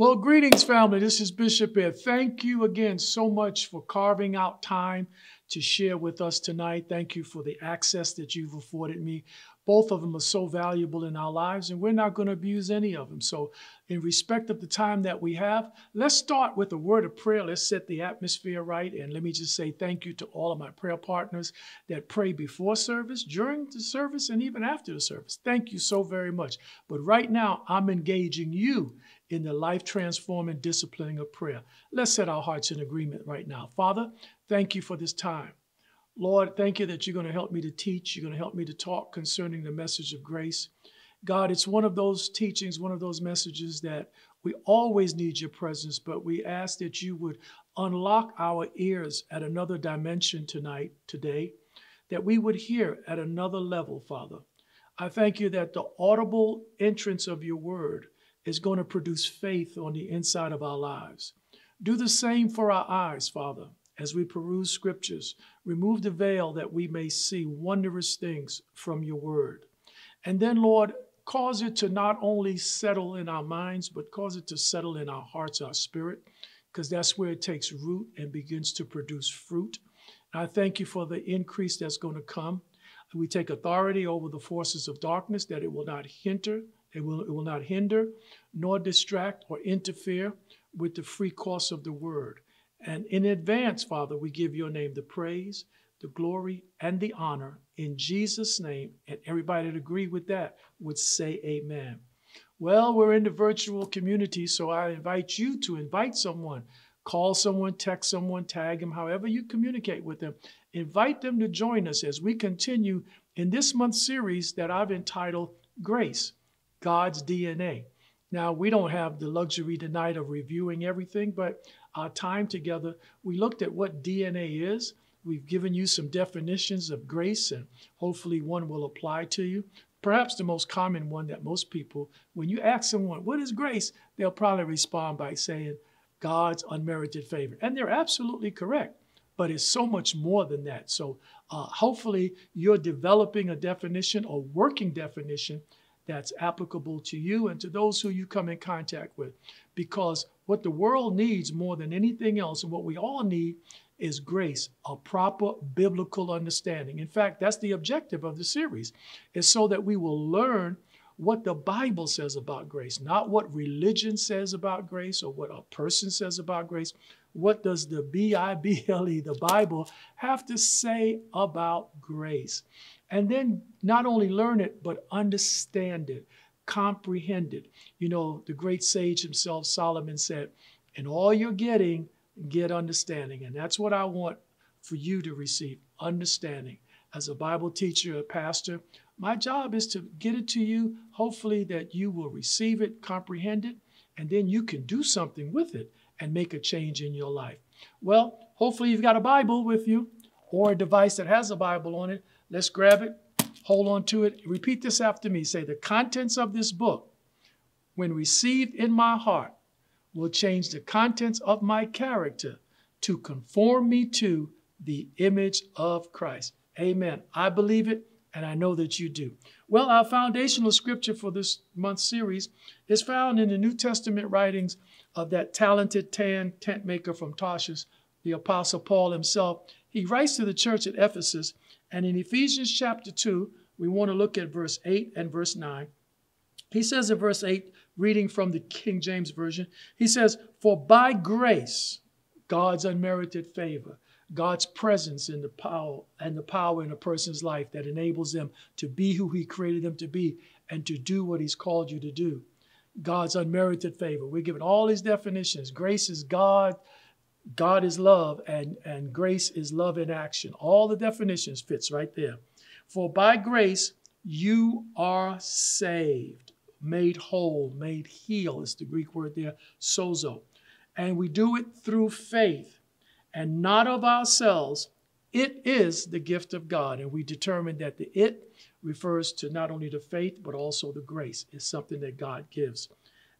Well, greetings, family. This is Bishop Ed. Thank you again so much for carving out time to share with us tonight. Thank you for the access that you've afforded me. Both of them are so valuable in our lives, and we're not going to abuse any of them. So, in respect of the time that we have, let's start with a word of prayer. Let's set the atmosphere right. And let me just say thank you to all of my prayer partners that pray before service, during the service, and even after the service. Thank you so very much. But right now, I'm engaging you in the life transforming disciplining of prayer. Let's set our hearts in agreement right now. Father, thank you for this time. Lord, thank you that you're going to help me to teach. You're going to help me to talk concerning the message of grace. God, it's one of those teachings, one of those messages that we always need your presence, but we ask that you would unlock our ears at another dimension tonight, today, that we would hear at another level, Father. I thank you that the audible entrance of your word is going to produce faith on the inside of our lives. Do the same for our eyes, Father, as we peruse scriptures. Remove the veil that we may see wondrous things from your word. And then, Lord, cause it to not only settle in our minds, but cause it to settle in our hearts, our spirit, because that's where it takes root and begins to produce fruit. And I thank you for the increase that's going to come. We take authority over the forces of darkness that it will not hinder it will, it will not hinder nor distract or interfere with the free course of the word. And in advance, Father, we give your name the praise, the glory, and the honor in Jesus' name. And everybody that agree with that would say amen. Well, we're in the virtual community, so I invite you to invite someone. Call someone, text someone, tag them, however you communicate with them. Invite them to join us as we continue in this month's series that I've entitled Grace. God's DNA. Now, we don't have the luxury tonight of reviewing everything, but our time together, we looked at what DNA is. We've given you some definitions of grace, and hopefully one will apply to you. Perhaps the most common one that most people, when you ask someone, What is grace? they'll probably respond by saying, God's unmerited favor. And they're absolutely correct, but it's so much more than that. So uh, hopefully you're developing a definition or working definition that's applicable to you and to those who you come in contact with. Because what the world needs more than anything else, and what we all need, is grace, a proper biblical understanding. In fact, that's the objective of the series, is so that we will learn what the Bible says about grace, not what religion says about grace or what a person says about grace. What does the B I B L E, the Bible, have to say about grace? And then not only learn it, but understand it, comprehend it. You know, the great sage himself, Solomon, said, In all you're getting, get understanding. And that's what I want for you to receive understanding. As a Bible teacher, a pastor, my job is to get it to you, hopefully, that you will receive it, comprehend it, and then you can do something with it and make a change in your life. Well, hopefully, you've got a Bible with you or a device that has a Bible on it Let's grab it, hold on to it. Repeat this after me. Say, The contents of this book, when received in my heart, will change the contents of my character to conform me to the image of Christ. Amen. I believe it, and I know that you do. Well, our foundational scripture for this month's series is found in the New Testament writings of that talented tan tent maker from Tarshish, the Apostle Paul himself. He writes to the church at Ephesus and in Ephesians chapter 2, we want to look at verse 8 and verse 9. He says in verse 8, reading from the King James Version, he says, For by grace, God's unmerited favor, God's presence in the power and the power in a person's life that enables them to be who he created them to be and to do what he's called you to do. God's unmerited favor. We're given all these definitions. Grace is God God is love and, and grace is love in action. All the definitions fits right there. For by grace you are saved, made whole, made heal is the Greek word there, sozo. And we do it through faith and not of ourselves. It is the gift of God. And we determine that the it refers to not only the faith, but also the grace. It's something that God gives.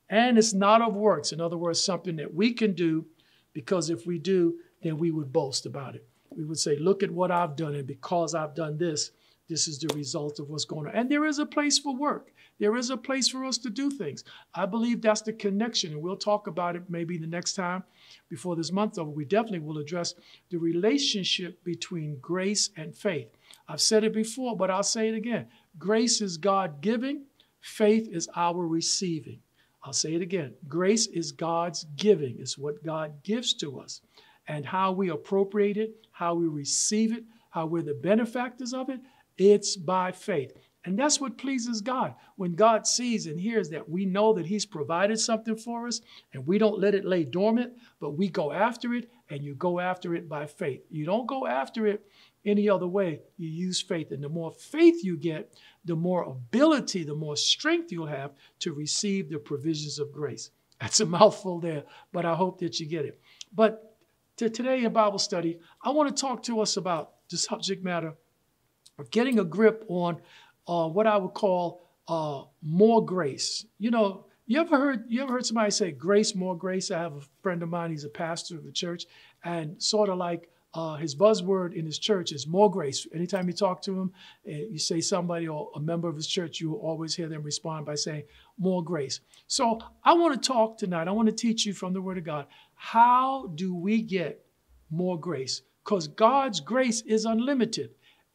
And it's not of works. In other words, something that we can do because if we do, then we would boast about it. We would say, Look at what I've done, and because I've done this, this is the result of what's going on. And there is a place for work. There is a place for us to do things. I believe that's the connection, and we'll talk about it maybe the next time before this month over. We definitely will address the relationship between grace and faith. I've said it before, but I'll say it again. Grace is God giving, faith is our receiving. I'll say it again. Grace is God's giving, it's what God gives to us. And how we appropriate it, how we receive it, how we're the benefactors of it, it's by faith. And that's what pleases God. When God sees and hears that we know that He's provided something for us and we don't let it lay dormant, but we go after it and you go after it by faith. You don't go after it any other way. You use faith. And the more faith you get, the more ability, the more strength you'll have to receive the provisions of grace. That's a mouthful there, but I hope that you get it. But to today in Bible study, I want to talk to us about the subject matter of getting a grip on uh, what I would call uh, more grace. You know, you ever heard you ever heard somebody say grace, more grace? I have a friend of mine. He's a pastor of the church, and sort of like uh, his buzzword in his church is more grace. Anytime you talk to him, uh, you say somebody or a member of his church, you will always hear them respond by saying more grace. So I want to talk tonight. I want to teach you from the Word of God. How do we get more grace? Because God's grace is unlimited.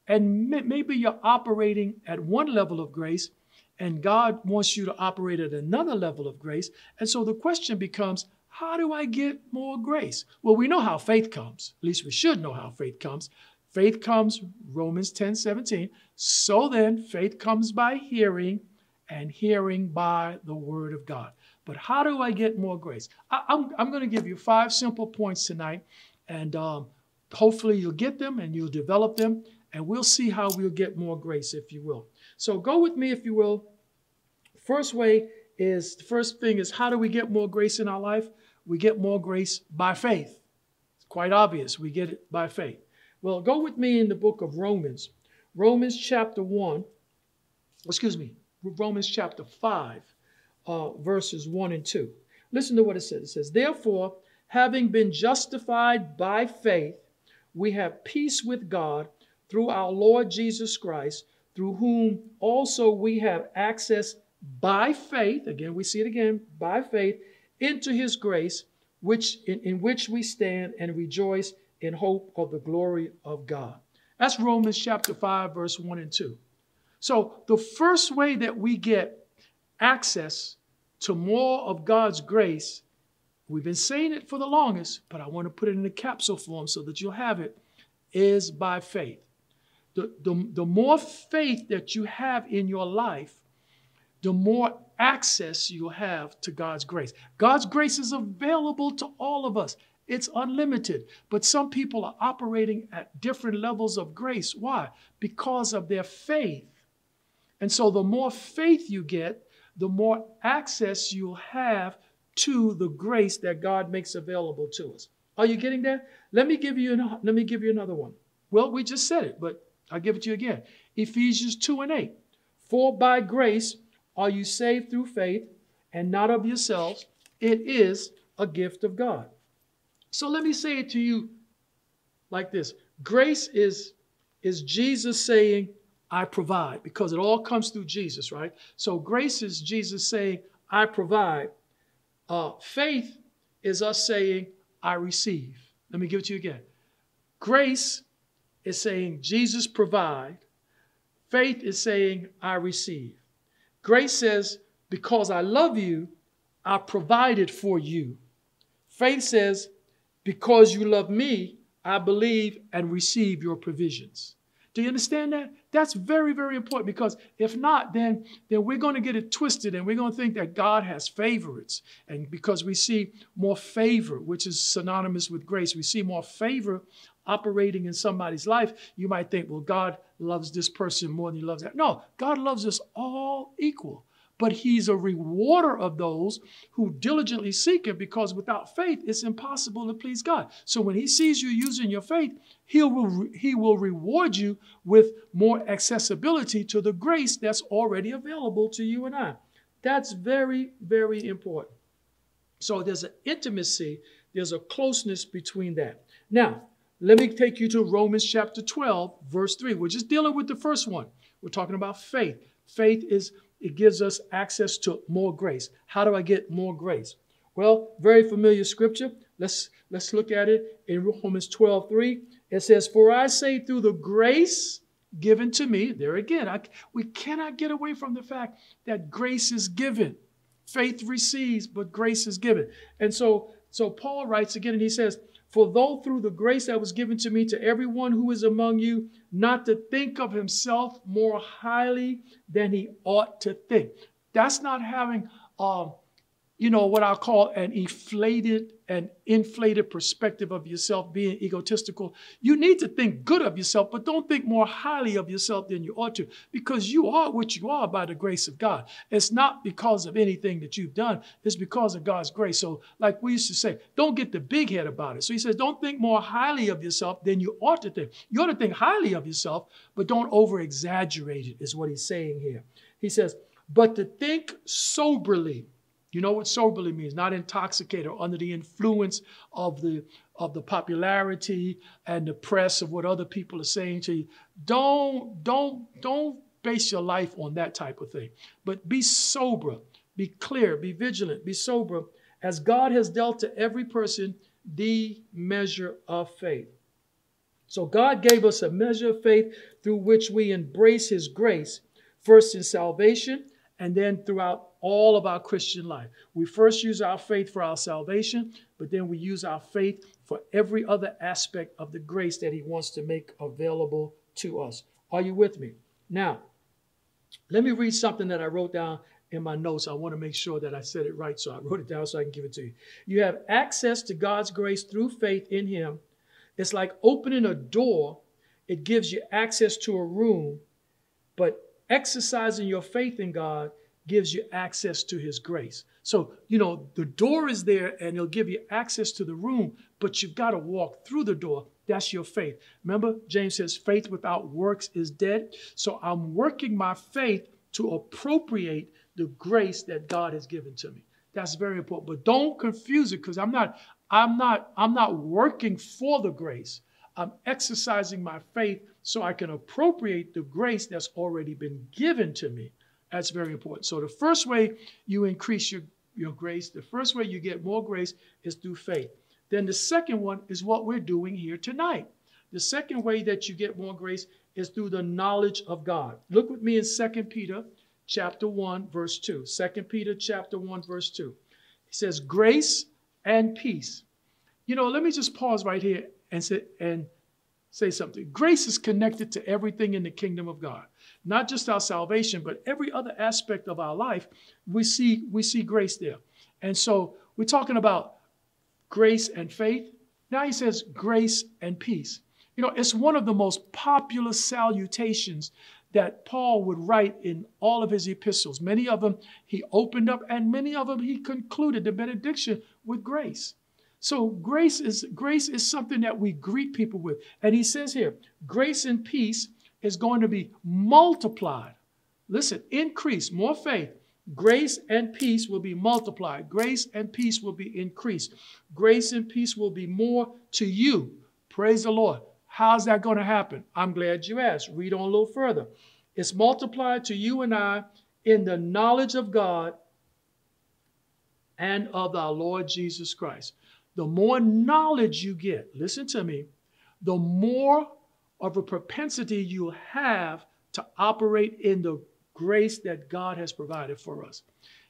And maybe you're operating at one level of grace, and God wants you to operate at another level of grace. And so the question becomes, how do I get more grace? Well, we know how faith comes. At least we should know how faith comes. Faith comes, Romans 10 17. So then, faith comes by hearing, and hearing by the word of God. But how do I get more grace? I, am I'm, I'm going to give you five simple points tonight, and um, hopefully you'll get them and you'll develop them and we'll see how we'll get more grace, if you will. So go with me, if you will. First way is, the first thing is, how do we get more grace in our life? We get more grace by faith. It's quite obvious. We get it by faith. Well, go with me in the book of Romans. Romans chapter 1, excuse me, Romans chapter 5, uh, verses 1 and 2. Listen to what it says. It says, Therefore, having been justified by faith, we have peace with God through our Lord Jesus Christ, through whom also we have access by faith, again, we see it again, by faith, into his grace, which in, in which we stand and rejoice in hope of the glory of God. That's Romans chapter 5, verse 1 and 2. So the first way that we get access to more of God's grace, we've been saying it for the longest, but I want to put it in a capsule form so that you'll have it, is by faith the, the, the more faith that you have in your life, the more access you have to God's grace. God's grace is available to all of us. It's unlimited. But some people are operating at different levels of grace. Why? Because of their faith. And so the more faith you get, the more access you'll have to the grace that God makes available to us. Are you getting there? Let me give you an, let me give you another one. Well, we just said it, but I'll give it to you again. Ephesians 2 and 8. For by grace are you saved through faith, and not of yourselves. It is a gift of God. So let me say it to you like this Grace is, is Jesus saying, I provide, because it all comes through Jesus, right? So grace is Jesus saying, I provide. Uh, faith is us saying, I receive. Let me give it to you again. Grace is saying, Jesus provide. Faith is saying, I receive. Grace says, because I love you, I provided for you. Faith says, because you love me, I believe and receive your provisions. Do you understand that? That's very, very important because if not, then, then we're going to get it twisted and we're going to think that God has favorites. And because we see more favor, which is synonymous with grace, we see more favor operating in somebody's life, you might think, well, God loves this person more than he loves that. No, God loves us all equal. But he's a rewarder of those who diligently seek him because without faith, it's impossible to please God. So when he sees you using your faith, he will, he will reward you with more accessibility to the grace that's already available to you and I. That's very, very important. So there's an intimacy, there's a closeness between that. Now, let me take you to Romans chapter 12, verse 3. We're just dealing with the first one. We're talking about faith. Faith is, it gives us access to more grace. How do I get more grace? Well, very familiar scripture. Let's let's look at it in Romans 12, 3. It says, For I say through the grace given to me, there again, I, we cannot get away from the fact that grace is given. Faith receives, but grace is given. And so, so Paul writes again, and he says, For though through the grace that was given to me to everyone who is among you, not to think of himself more highly than he ought to think. That's not having um, you know, what I'll call an inflated and inflated perspective of yourself, being egotistical. You need to think good of yourself, but don't think more highly of yourself than you ought to, because you are what you are by the grace of God. It's not because of anything that you've done, it's because of God's grace. So, like we used to say, don't get the big head about it. So he says, don't think more highly of yourself than you ought to think. You ought to think highly of yourself, but don't over exaggerate it, is what he's saying here. He says, but to think soberly you know what soberly means, not intoxicated or under the influence of the of the popularity and the press of what other people are saying to you. Don't don't don't base your life on that type of thing. But be sober, be clear, be vigilant, be sober as God has dealt to every person the measure of faith. So God gave us a measure of faith through which we embrace his grace, first in salvation and then throughout all of our Christian life. We first use our faith for our salvation, but then we use our faith for every other aspect of the grace that He wants to make available to us. Are you with me? Now, let me read something that I wrote down in my notes. I want to make sure that I said it right, so I wrote it down so I can give it to you. You have access to God's grace through faith in Him. It's like opening a door, it gives you access to a room, but exercising your faith in God gives you access to his grace. So, you know, the door is there and he'll give you access to the room, but you've got to walk through the door. That's your faith. Remember, James says, faith without works is dead. So I'm working my faith to appropriate the grace that God has given to me. That's very important. But don't confuse it because I'm not, I'm not, I'm not working for the grace. I'm exercising my faith so I can appropriate the grace that's already been given to me. That's very important. So the first way you increase your, your grace, the first way you get more grace is through faith. Then the second one is what we're doing here tonight. The second way that you get more grace is through the knowledge of God. Look with me in 2 Peter chapter 1 verse 2. 2 Peter chapter 1 verse 2. He says grace and peace. You know, let me just pause right here and say and say something. Grace is connected to everything in the kingdom of God not just our salvation, but every other aspect of our life, we see, we see grace there. And so we're talking about grace and faith. Now he says grace and peace. You know, it's one of the most popular salutations that Paul would write in all of his epistles. Many of them he opened up, and many of them he concluded the benediction with grace. So grace is grace is something that we greet people with. And he says here, grace and peace is going to be multiplied. Listen, increase, more faith. Grace and peace will be multiplied. Grace and peace will be increased. Grace and peace will be more to you. Praise the Lord. How's that going to happen? I'm glad you asked. Read on a little further. It's multiplied to you and I in the knowledge of God and of our Lord Jesus Christ. The more knowledge you get, listen to me, the more of a propensity you have to operate in the grace that God has provided for us.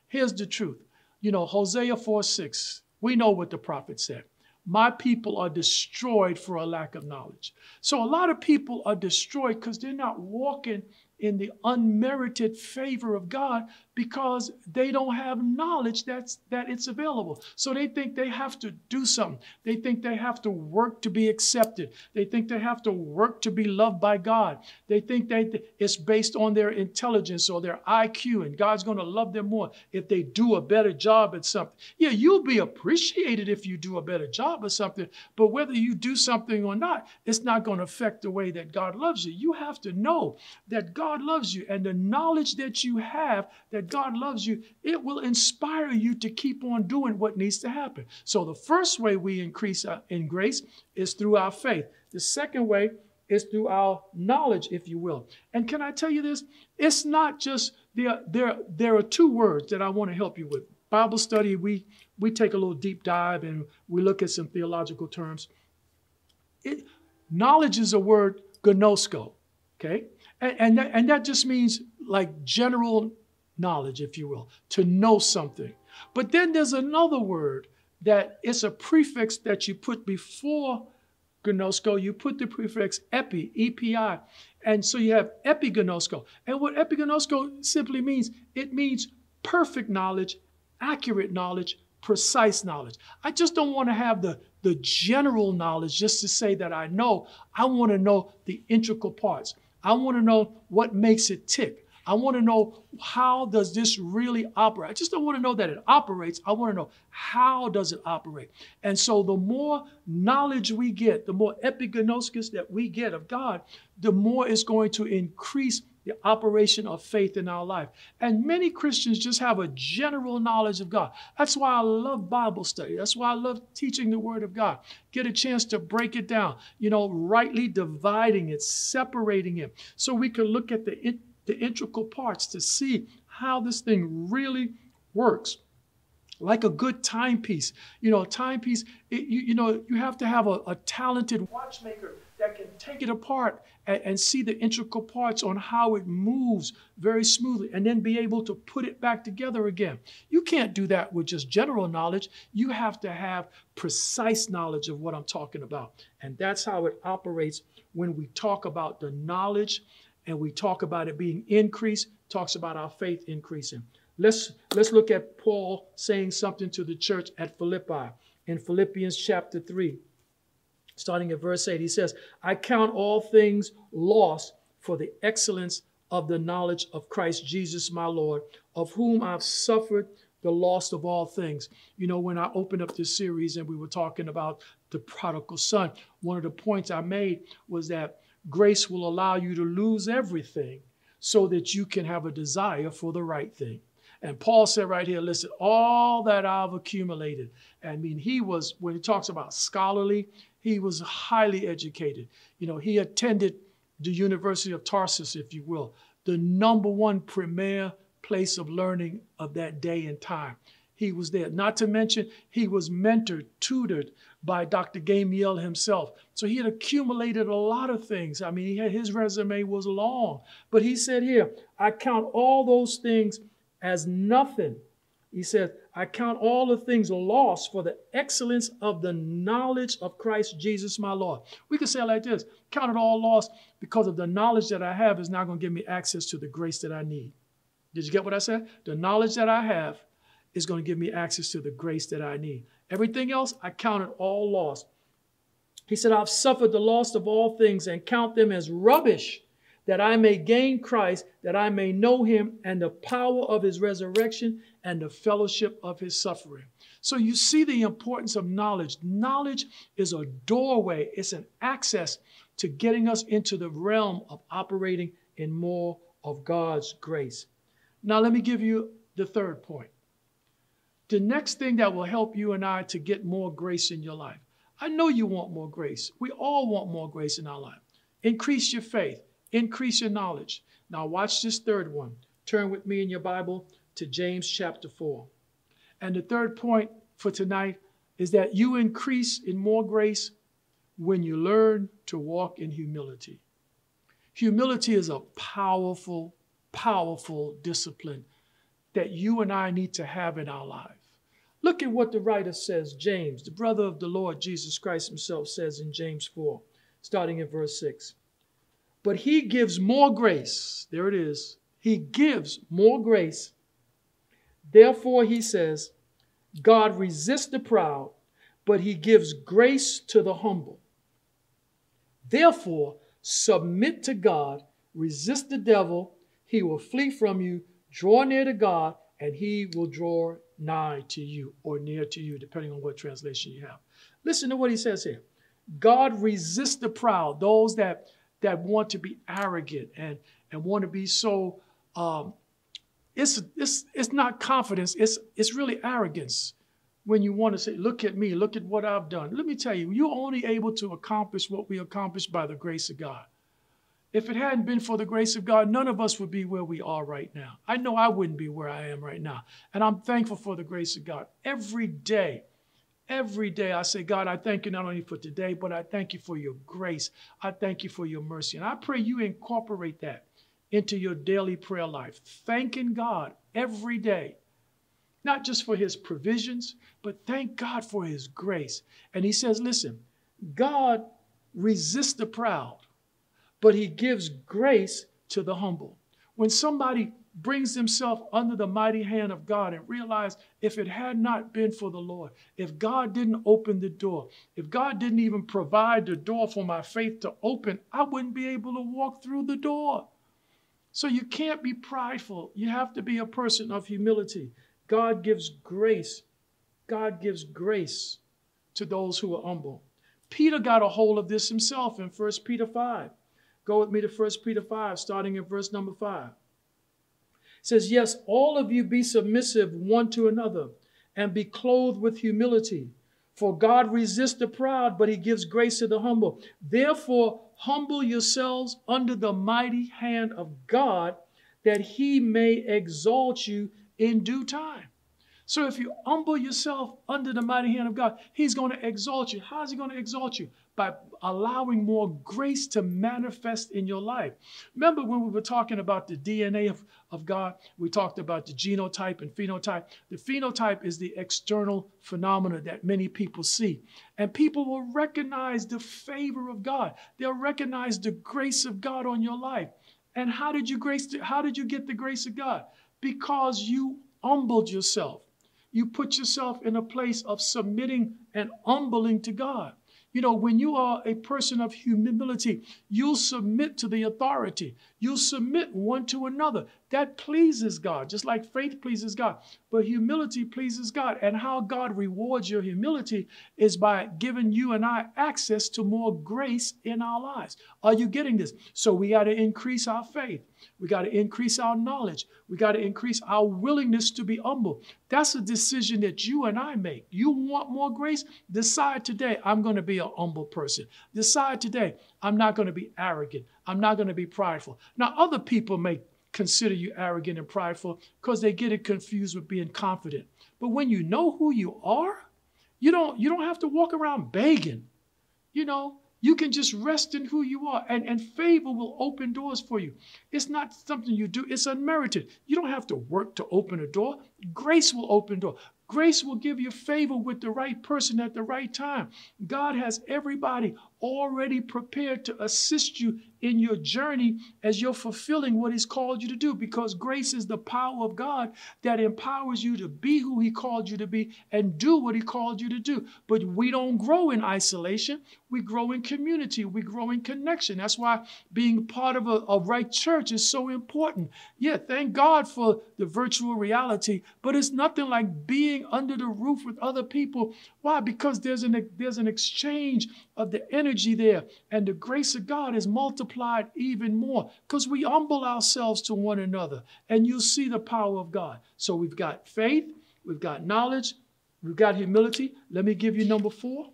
Here's the truth. You know, Hosea 4 6, we know what the prophet said. My people are destroyed for a lack of knowledge. So a lot of people are destroyed because they're not walking in the unmerited favor of God because they don't have knowledge that's that it's available. So they think they have to do something. They think they have to work to be accepted. They think they have to work to be loved by God. They think that it's based on their intelligence or their IQ and God's going to love them more if they do a better job at something. Yeah, you'll be appreciated if you do a better job at something, but whether you do something or not, it's not going to affect the way that God loves you. You have to know that God God loves you. And the knowledge that you have that God loves you, it will inspire you to keep on doing what needs to happen. So the first way we increase uh, in grace is through our faith. The second way is through our knowledge, if you will. And can I tell you this? It's not just there. There, there are two words that I want to help you with. Bible study, we we take a little deep dive and we look at some theological terms. It, knowledge is a word gnosko, okay? And, and, that, and that just means like general knowledge, if you will, to know something. But then there's another word that it's a prefix that you put before gnosko. You put the prefix epi, E-P-I. And so you have epignosko. And what epignosko simply means, it means perfect knowledge, accurate knowledge, precise knowledge. I just don't want to have the, the general knowledge just to say that I know. I want to know the integral parts. I want to know what makes it tick. I want to know how does this really operate. I just don't want to know that it operates. I want to know how does it operate. And so the more knowledge we get, the more epignosis that we get of God, the more it's going to increase the operation of faith in our life. And many Christians just have a general knowledge of God. That's why I love Bible study. That's why I love teaching the Word of God. Get a chance to break it down, you know, rightly dividing it, separating it, so we can look at the, the integral parts to see how this thing really works like a good timepiece. You know, a timepiece, it, you, you know, you have to have a, a talented watchmaker that can take it apart and, and, see the integral parts on how it moves very smoothly and then be able to put it back together again. You can't do that with just general knowledge. You have to have precise knowledge of what I'm talking about. And that's how it operates when we talk about the knowledge and we talk about it being increased, talks about our faith increasing. Let's, let's look at Paul saying something to the church at Philippi in Philippians chapter 3 starting at verse 8, he says, I count all things lost for the excellence of the knowledge of Christ Jesus my Lord, of whom I've suffered the loss of all things. You know, when I opened up this series and we were talking about the prodigal son, one of the points I made was that grace will allow you to lose everything so that you can have a desire for the right thing. And Paul said right here, listen, all that I've accumulated. I mean, he was, when he talks about scholarly, he was highly educated. You know, he attended the University of Tarsus, if you will, the number one premier place of learning of that day and time. He was there. Not to mention, he was mentored, tutored by Dr. Gamaliel himself. So he had accumulated a lot of things. I mean, had, his resume was long. But he said here, I count all those things as nothing. He said, I count all the things lost for the excellence of the knowledge of Christ Jesus my Lord. We could say it like this count it all lost because of the knowledge that I have is now going to give me access to the grace that I need. Did you get what I said? The knowledge that I have is going to give me access to the grace that I need. Everything else, I count it all lost. He said, I've suffered the loss of all things and count them as rubbish that I may gain Christ, that I may know him and the power of his resurrection and the fellowship of his suffering. So you see the importance of knowledge. Knowledge is a doorway, it's an access to getting us into the realm of operating in more of God's grace. Now, let me give you the third point. The next thing that will help you and I to get more grace in your life. I know you want more grace. We all want more grace in our life. Increase your faith. Increase your knowledge. Now, watch this third one. Turn with me in your Bible to James chapter 4. And the third point for tonight is that you increase in more grace when you learn to walk in humility. Humility is a powerful, powerful discipline that you and I need to have in our life. Look at what the writer says, James, the brother of the Lord Jesus Christ himself, says in James 4, starting at verse 6 but he gives more grace. There it is. He gives more grace. Therefore, he says, God resists the proud, but he gives grace to the humble. Therefore, submit to God, resist the devil, he will flee from you. Draw near to God, and he will draw nigh to you or near to you, depending on what translation you have. Listen to what he says here God resists the proud, those that that want to be arrogant and, and want to be so um, it's it's it's not confidence it's it's really arrogance when you want to say look at me look at what i've done. Let me tell you you're only able to accomplish what we accomplished by the grace of god. If it hadn't been for the grace of god none of us would be where we are right now. I know i wouldn't be where i am right now. And i'm thankful for the grace of god. Every day Every day I say, God, I thank you not only for today, but I thank you for your grace. I thank you for your mercy. And I pray you incorporate that into your daily prayer life, thanking God every day, not just for his provisions, but thank God for his grace. And he says, listen, God resists the proud, but he gives grace to the humble. When somebody brings himself under the mighty hand of God and realize if it had not been for the Lord, if God didn't open the door, if God didn't even provide the door for my faith to open, I wouldn't be able to walk through the door. So you can't be prideful. You have to be a person of humility. God gives grace. God gives grace to those who are humble. Peter got a hold of this himself in 1 Peter 5. Go with me to 1 Peter 5, starting in verse number 5 says, Yes, all of you be submissive one to another and be clothed with humility. For God resists the proud, but he gives grace to the humble. Therefore, humble yourselves under the mighty hand of God, that he may exalt you in due time. So if you humble yourself under the mighty hand of God, he's going to exalt you. How is he going to exalt you? By allowing more grace to manifest in your life. Remember when we were talking about the DNA of, of God, we talked about the genotype and phenotype. The phenotype is the external phenomena that many people see. And people will recognize the favor of God. They'll recognize the grace of God on your life. And how did you grace how did you get the grace of God? Because you humbled yourself. You put yourself in a place of submitting and humbling to God. You know, when you are a person of humility, you'll submit to the authority. You'll submit one to another. That pleases God, just like faith pleases God. But humility pleases God. And how God rewards your humility is by giving you and I access to more grace in our lives. Are you getting this? So we got to increase our faith. We got to increase our knowledge. We got to increase our willingness to be humble. That's a decision that you and I make. You want more grace? Decide today, I'm going to be a humble person. Decide today, I'm not going to be arrogant. I'm not going to be prideful. Now, other people may consider you arrogant and prideful because they get it confused with being confident. But when you know who you are, you don't you don't have to walk around begging. You know, you can just rest in who you are and, and favor will open doors for you. It's not something you do, it's unmerited. You don't have to work to open a door. Grace will open door. Grace will give you favor with the right person at the right time. God has everybody already prepared to assist you in your journey as you're fulfilling what He's called you to do because grace is the power of God that empowers you to be who He called you to be and do what He called you to do. But we don't grow in isolation, we grow in community, we grow in connection. That's why being part of a, a right church is so important. Yeah, thank God for the virtual reality, but it's nothing like being under the roof with other people. Why? Because there's an, there's an exchange of the energy there, and the grace of God is multiplied multiplied even more because we humble ourselves to one another and you'll see the power of God. So we've got faith, we've got knowledge, we've got humility. Let me give you number four.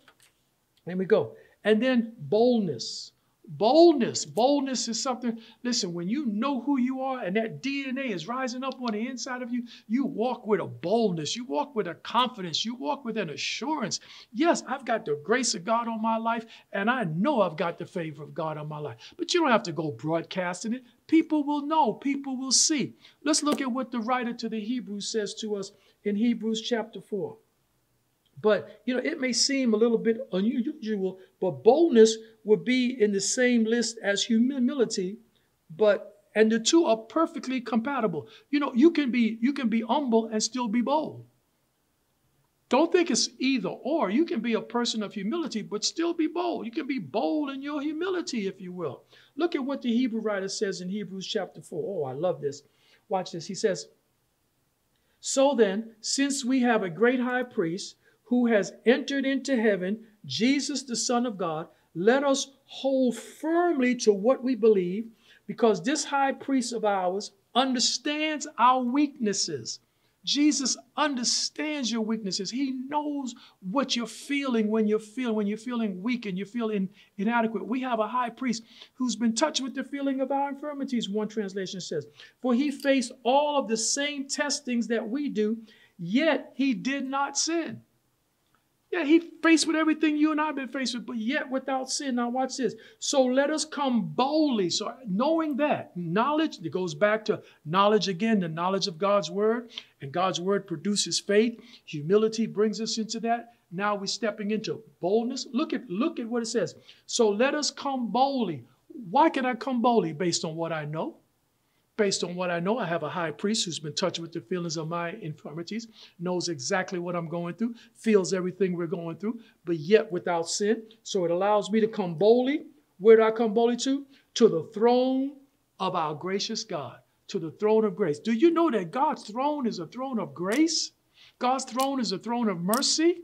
Let me go. And then boldness. Boldness. Boldness is something, listen, when you know who you are and that DNA is rising up on the inside of you, you walk with a boldness. You walk with a confidence. You walk with an assurance. Yes, I've got the grace of God on my life, and I know I've got the favor of God on my life. But you don't have to go broadcasting it. People will know, people will see. Let's look at what the writer to the Hebrews says to us in Hebrews chapter 4. But, you know, it may seem a little bit unusual, but boldness would be in the same list as humility, but and the two are perfectly compatible. You know, you can be you can be humble and still be bold. Don't think it's either or. You can be a person of humility, but still be bold. You can be bold in your humility, if you will. Look at what the Hebrew writer says in Hebrews chapter 4. Oh, I love this. Watch this. He says, So then, since we have a great high priest who has entered into heaven, Jesus, the Son of God, let us hold firmly to what we believe because this high priest of ours understands our weaknesses. Jesus understands your weaknesses. He knows what you're feeling when you're feeling when you're feeling weak and you feel in, inadequate. We have a high priest who's been touched with the feeling of our infirmities, one translation says. For he faced all of the same testings that we do, yet he did not sin. Yeah, he faced with everything you and I have been faced with, but yet without sin. Now, watch this. So let us come boldly. So, knowing that, knowledge, it goes back to knowledge again, the knowledge of God's word, and God's word produces faith. Humility brings us into that. Now we're stepping into boldness. Look at look at what it says. So let us come boldly. Why can I come boldly? Based on what I know, Based on what I know, I have a high priest who's been touched with the feelings of my infirmities, knows exactly what I'm going through, feels everything we're going through, but yet without sin. So it allows me to come boldly. Where do I come boldly to? To the throne of our gracious God, to the throne of grace. Do you know that God's throne is a throne of grace? God's throne is a throne of mercy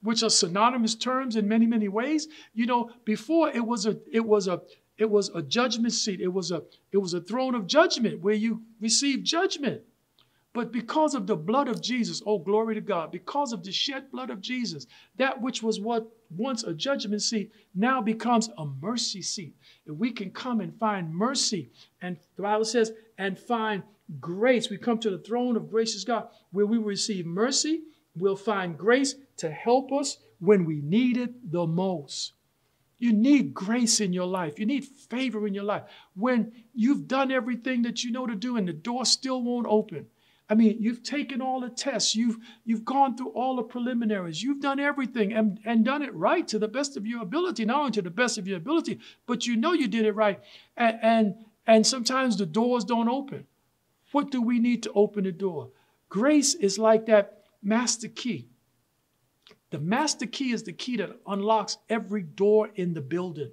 which are synonymous terms in many many ways you know before it was a it was a it was a judgment seat. It was a, it was a throne of judgment where you receive judgment. But because of the blood of Jesus, oh, glory to God, because of the shed blood of Jesus, that which was what once a judgment seat now becomes a mercy seat. And we can come and find mercy. And the Bible says, and find grace. We come to the throne of gracious God where we receive mercy. We'll find grace to help us when we need it the most. You need grace in your life. You need favor in your life. When you've done everything that you know to do and the door still won't open. I mean, you've taken all the tests, you've you've gone through all the preliminaries, you've done everything and, and done it right to the best of your ability, not only to the best of your ability, but you know you did it right. And and, and sometimes the doors don't open. What do we need to open the door? Grace is like that master key. The master key is the key that unlocks every door in the building.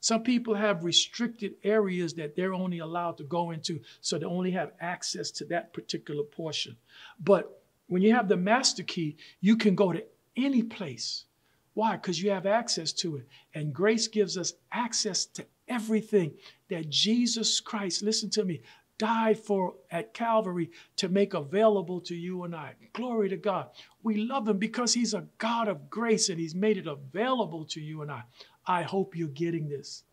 Some people have restricted areas that they're only allowed to go into, so they only have access to that particular portion. But when you have the master key, you can go to any place. Why? Because you have access to it. And grace gives us access to everything that Jesus Christ, listen to me, died for at Calvary to make available to you and I. Glory to God. We love him because he's a God of grace and he's made it available to you and I. I hope you're getting this.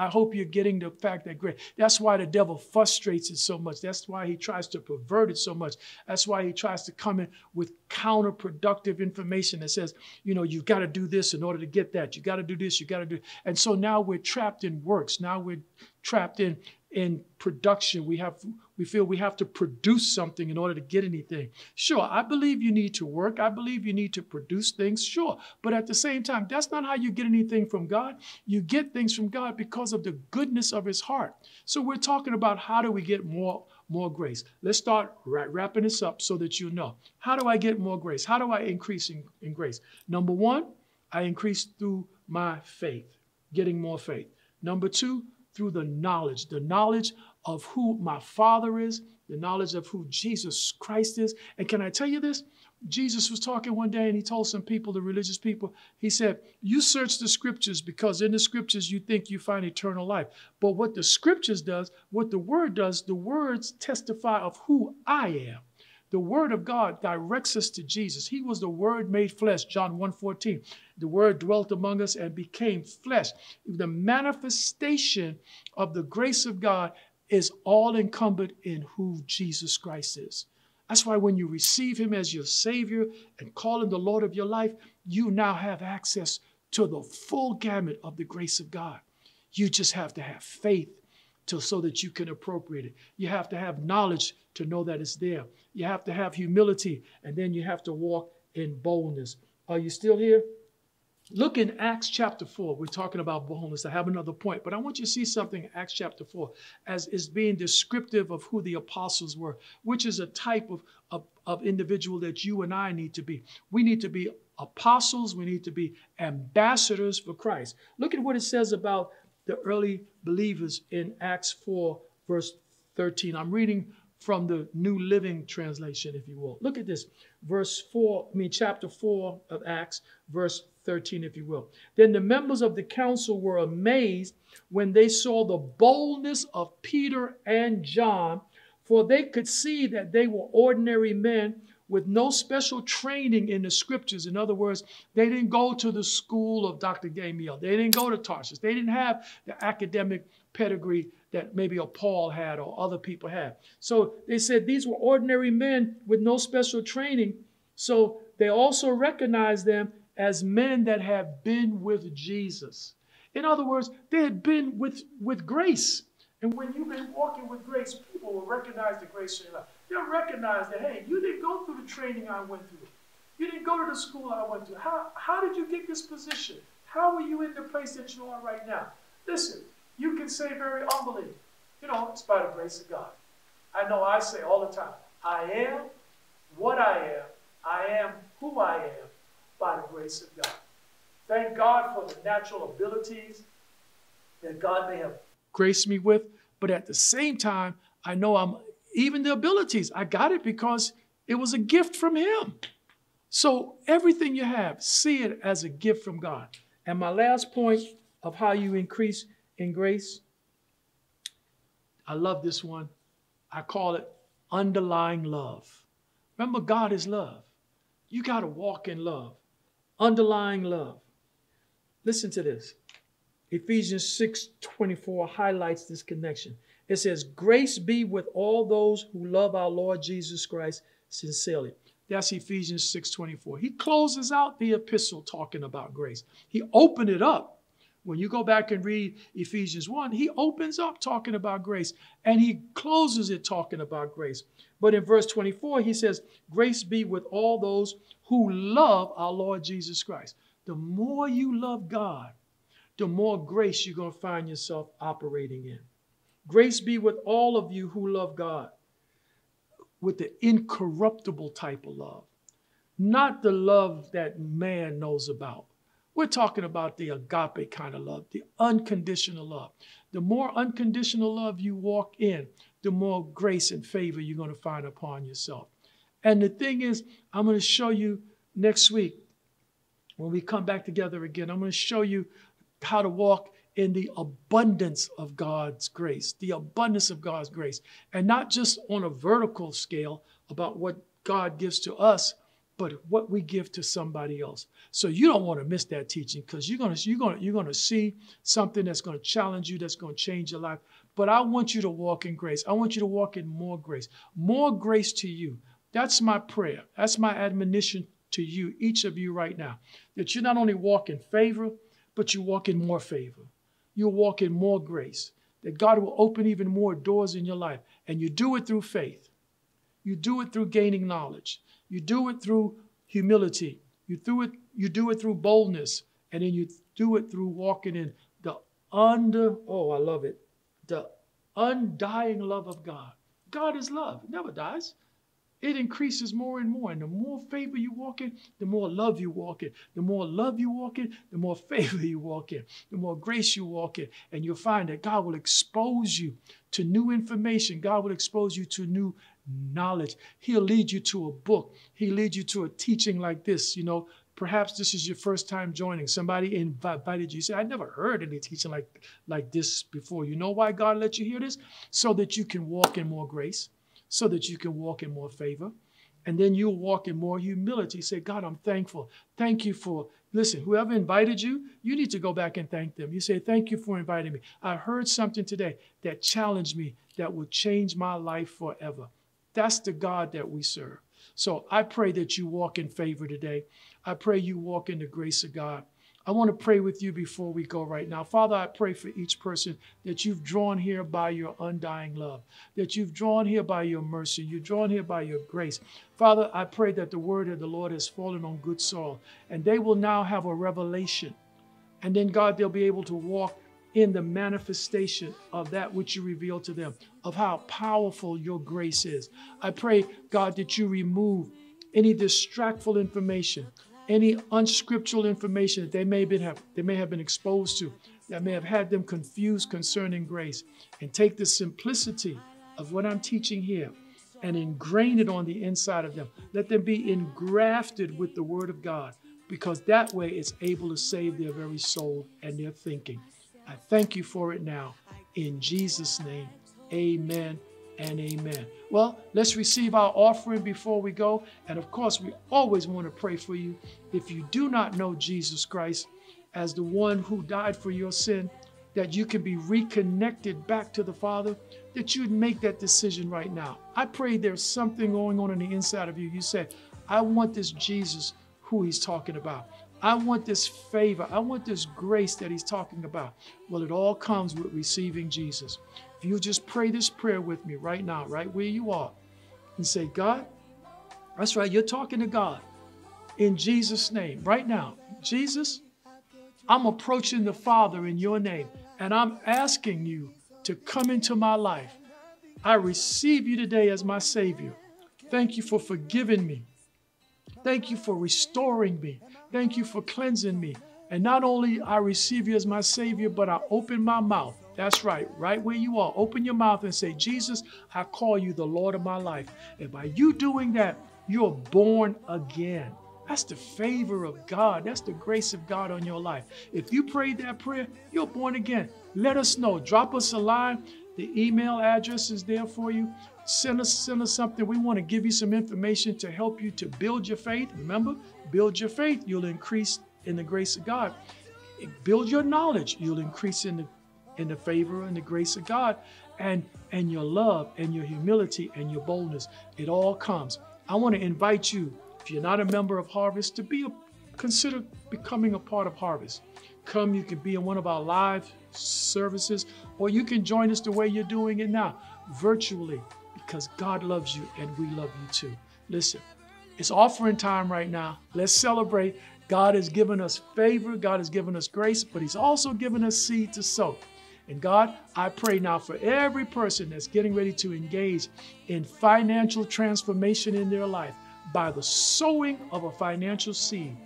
I hope you're getting the fact that grace. That's why the devil frustrates it so much. That's why he tries to pervert it so much. That's why he tries to come in with counterproductive information that says, you know, you've got to do this in order to get that. You got to do this. You got to do. And so now we're trapped in works. Now we're trapped in in production. We have we feel we have to produce something in order to get anything. Sure, I believe you need to work. I believe you need to produce things. Sure, but at the same time, that's not how you get anything from God. You get things from God because of the goodness of His heart. So we're talking about how do we get more more grace. Let's start wrapping this up so that you know. How do I get more grace? How do I increase in, in grace? Number one, I increase through my faith, getting more faith. Number two, through the knowledge, the knowledge of who my Father is, the knowledge of who Jesus Christ is. And can I tell you this? Jesus was talking one day and he told some people, the religious people, he said, You search the scriptures because in the scriptures you think you find eternal life. But what the scriptures does, what the word does, the words testify of who I am. The word of God directs us to Jesus. He was the word made flesh, John 1:14. The word dwelt among us and became flesh. The manifestation of the grace of God is all incumbent in who Jesus Christ is. That's why when you receive him as your savior and call him the Lord of your life, you now have access to the full gamut of the grace of God. You just have to have faith to, so that you can appropriate it. You have to have knowledge to know that it's there. You have to have humility, and then you have to walk in boldness. Are you still here? Look in Acts chapter 4. We're talking about boldness. I have another point, but I want you to see something in Acts chapter 4 as is being descriptive of who the apostles were, which is a type of, of, of individual that you and I need to be. We need to be apostles, we need to be ambassadors for Christ. Look at what it says about the early believers in Acts 4, verse 13. I'm reading from the New Living Translation, if you will. Look at this. Verse 4, I mean, chapter 4 of Acts, verse 13, if you will. Then the members of the council were amazed when they saw the boldness of Peter and John, for they could see that they were ordinary men with no special training in the scriptures. In other words, they didn't go to the school of Dr. Gamaliel. They didn't go to Tarsus. They didn't have the academic pedigree that maybe a Paul had or other people had. So they said these were ordinary men with no special training. So they also recognized them as men that have been with Jesus. In other words, they had been with, with grace. And when you've been walking with grace, people will recognize the grace in your life. They'll recognize that, hey, you didn't go through the training I went through. You didn't go to the school I went to. How, how did you get this position? How are you in the place that you are right now? Listen, you can say very humbly, you know, it's by the grace of God. I know I say all the time, I am what I am. I am who I am by the grace of God. Thank God for the natural abilities that God may have graced me with, but at the same time, I know I'm even the abilities. I got it because it was a gift from Him. So everything you have, see it as a gift from God. And my last point of how you increase in grace, I love this one. I call it underlying love. Remember, God is love. You got to walk in love, underlying love. Listen to this. Ephesians 6 24 highlights this connection. It says, Grace be with all those who love our Lord Jesus Christ sincerely. That's Ephesians 6 24. He closes out the epistle talking about grace. He opened it up. When you go back and read Ephesians 1, he opens up talking about grace and he closes it talking about grace. But in verse 24, he says, Grace be with all those who love our Lord Jesus Christ. The more you love God, the more grace you're going to find yourself operating in. Grace be with all of you who love God with the incorruptible type of love, not the love that man knows about. We're talking about the agape kind of love, the unconditional love. The more unconditional love you walk in, the more grace and favor you're going to find upon yourself. And the thing is, I'm going to show you next week when we come back together again, I'm going to show you how to walk in the abundance of God's grace, the abundance of God's grace, and not just on a vertical scale about what God gives to us, but what we give to somebody else. So you don't want to miss that teaching because you're gonna you're gonna you're gonna see something that's gonna challenge you, that's gonna change your life. But I want you to walk in grace. I want you to walk in more grace, more grace to you. That's my prayer. That's my admonition to you, each of you right now, that you not only walk in favor, but you walk in more favor. You walk in more grace. That God will open even more doors in your life, and you do it through faith. You do it through gaining knowledge. You do it through humility. You do it, you do it through boldness. And then you do it through walking in the under, oh, I love it, the undying love of God. God is love. It never dies. It increases more and more. And the more favor you walk in, the more love you walk in. The more love you walk in, the more favor you walk in. The more grace you walk in. And you'll find that God will expose you to new information. God will expose you to new knowledge. He'll lead you to a book. He'll lead you to a teaching like this. You know, perhaps this is your first time joining. Somebody invited you. You say, I never heard any teaching like, like this before. You know why God let you hear this? So that you can walk in more grace, so that you can walk in more favor. And then you'll walk in more humility. Say, God, I'm thankful. Thank you for, listen, whoever invited you, you need to go back and thank them. You say, Thank you for inviting me. I heard something today that challenged me that will change my life forever. That's the God that we serve. So I pray that you walk in favor today. I pray you walk in the grace of God. I want to pray with you before we go right now. Father, I pray for each person that you've drawn here by your undying love, that you've drawn here by your mercy, you're drawn here by your grace. Father, I pray that the word of the Lord has fallen on good soil and they will now have a revelation. And then, God, they'll be able to walk in the manifestation of that which you reveal to them, of how powerful your grace is. I pray, God, that you remove any distractful information, any unscriptural information that they may, been have, they may have been exposed to, that may have had them confused concerning grace, and take the simplicity of what I'm teaching here and ingrain it on the inside of them. Let them be engrafted with the Word of God because that way it's able to save their very soul and their thinking. I thank you for it now. In Jesus' name, amen and amen. Well, let's receive our offering before we go. And of course, we always want to pray for you. If you do not know Jesus Christ as the one who died for your sin, that you can be reconnected back to the Father, that you'd make that decision right now. I pray there's something going on in the inside of you. You say, I want this Jesus who he's talking about. I want this favor. I want this grace that he's talking about. Well, it all comes with receiving Jesus. If you just pray this prayer with me right now, right where you are, and say, God, that's right, you're talking to God in Jesus' name right now. Jesus, I'm approaching the Father in your name, and I'm asking you to come into my life. I receive you today as my Savior. Thank you for forgiving me. Thank you for restoring me. Thank you for cleansing me. And not only I receive you as my Savior, but I open my mouth. That's right, right where you are. Open your mouth and say, Jesus, I call you the Lord of my life. And by you doing that, you're born again. That's the favor of God. That's the grace of God on your life. If you prayed that prayer, you're born again. Let us know. Drop us a line. The email address is there for you. Send us, send us something. We want to give you some information to help you to build your faith. Remember, build your faith, you'll increase in the grace of God. Build your knowledge, you'll increase in the in the favor and the grace of God. And and your love and your humility and your boldness. It all comes. I want to invite you, if you're not a member of Harvest, to be a consider becoming a part of Harvest. Come, you can be in one of our live services, or you can join us the way you're doing it now, virtually because God loves you and we love you too. Listen, it's offering time right now. Let's celebrate. God has given us favor, God has given us grace, but He's also given us seed to sow. And God, I pray now for every person that's getting ready to engage in financial transformation in their life by the sowing of a financial seed,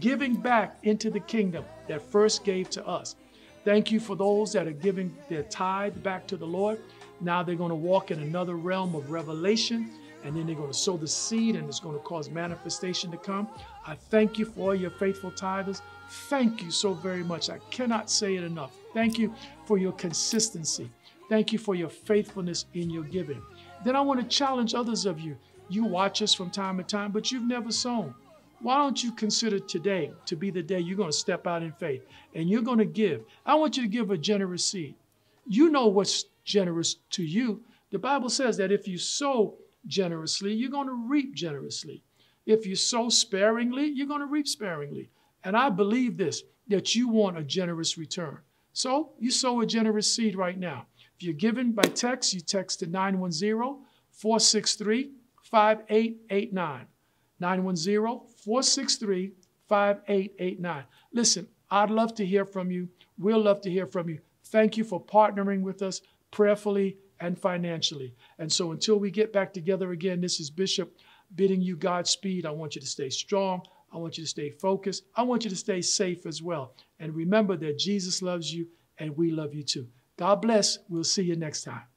giving back into the kingdom that first gave to us. Thank you for those that are giving their tithe back to the Lord. Now they're going to walk in another realm of revelation, and then they're going to sow the seed, and it's going to cause manifestation to come. I thank you for all your faithful tithers. Thank you so very much. I cannot say it enough. Thank you for your consistency. Thank you for your faithfulness in your giving. Then I want to challenge others of you. You watch us from time to time, but you've never sown. Why don't you consider today to be the day you're going to step out in faith and you're going to give? I want you to give a generous seed. You know what's generous to you. The Bible says that if you sow generously, you're going to reap generously. If you sow sparingly, you're going to reap sparingly. And I believe this that you want a generous return. So you sow a generous seed right now. If you're given by text, you text to 910 463 5889. 910 463 5889. Listen, I'd love to hear from you. We'll love to hear from you. Thank you for partnering with us prayerfully and financially. And so until we get back together again, this is Bishop bidding you Godspeed. I want you to stay strong. I want you to stay focused. I want you to stay safe as well. And remember that Jesus loves you and we love you too. God bless. We'll see you next time.